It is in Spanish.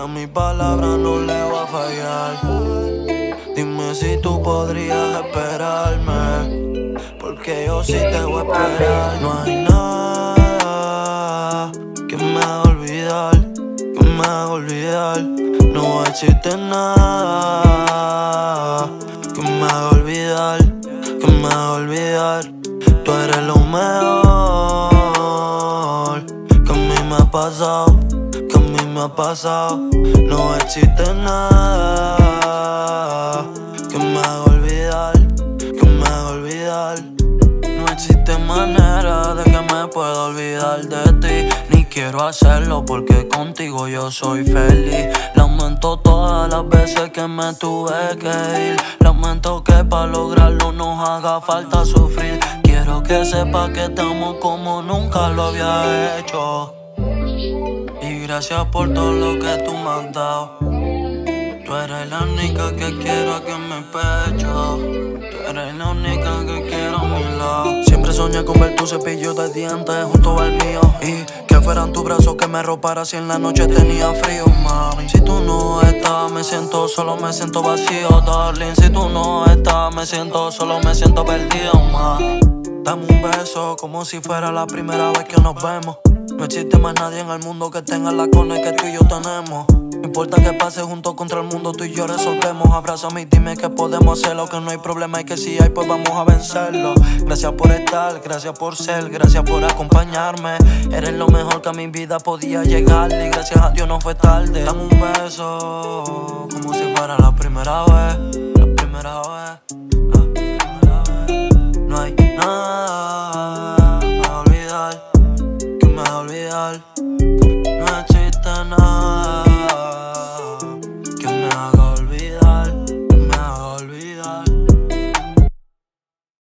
A mi palabra no le va a fallar. Dime si tú podrías esperarme. Porque yo sí te voy a esperar. No hay nada que me haga olvidar. Que me haga olvidar. No existe nada que me haga olvidar. Que me haga olvidar. Tú eres lo mejor que a mí me ha pasado me ha pasado. No existe nada que me haga olvidar, que me haga olvidar. No existe manera de que me pueda olvidar de ti. Ni quiero hacerlo porque contigo yo soy feliz. Lamento todas las veces que me tuve que ir. Lamento que para lograrlo nos haga falta sufrir. Quiero que sepa que amo como nunca lo había hecho gracias por todo lo que tú me has dado. Tú eres la única que quiero aquí en mi pecho. Tú eres la única que quiero a mi lado. Siempre soñé con ver tu cepillo de dientes junto al mío. Y que fueran tus brazos que me ropara si en la noche tenía frío, mami. Si tú no estás, me siento solo, me siento vacío, darling. Si tú no estás, me siento solo, me siento perdido, mami. Dame un beso como si fuera la primera vez que nos vemos. No existe más nadie en el mundo que tenga la cone que tú y yo tenemos. No importa que pase junto contra el mundo, tú y yo resolvemos. Abrázame y dime que podemos hacerlo, que no hay problema y que si hay, pues vamos a vencerlo. Gracias por estar, gracias por ser, gracias por acompañarme. Eres lo mejor que a mi vida podía llegar y gracias a Dios no fue tarde. Dame un beso, como si fuera la primera vez, la primera vez.